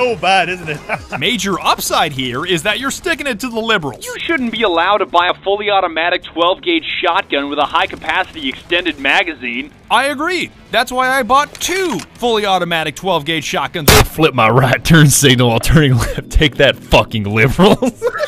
so bad, isn't it? Major upside here is that you're sticking it to the liberals. You shouldn't be allowed to buy a fully automatic 12 gauge shotgun with a high capacity extended magazine. I agree. That's why I bought two fully automatic 12 gauge shotguns. Flip my right turn signal while turning left. Take that fucking liberals.